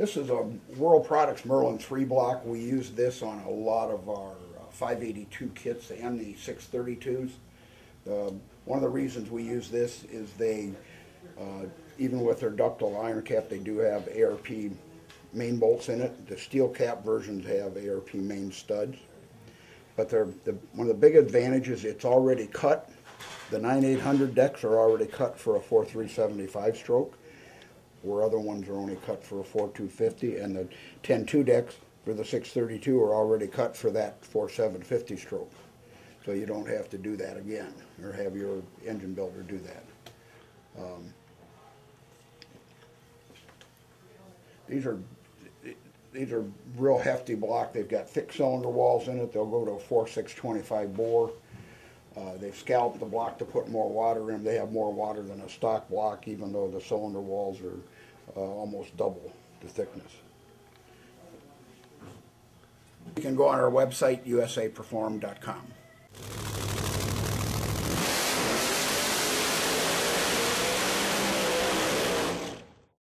This is a World Products Merlin 3 block. We use this on a lot of our uh, 582 kits and the 632s. Uh, one of the reasons we use this is they, uh, even with their ductile iron cap, they do have ARP main bolts in it. The steel cap versions have ARP main studs. But they're, the, one of the big advantages, it's already cut. The 9800 decks are already cut for a 4375 stroke, where other ones are only cut for a 4250, and the 102 decks for the 632 are already cut for that 4750 stroke. So you don't have to do that again, or have your engine builder do that. Um, These are, these are real hefty block. They've got thick cylinder walls in it. They'll go to a four six twenty-five bore. Uh, they've scalloped the block to put more water in. They have more water than a stock block, even though the cylinder walls are uh, almost double the thickness. You can go on our website, usaperform.com.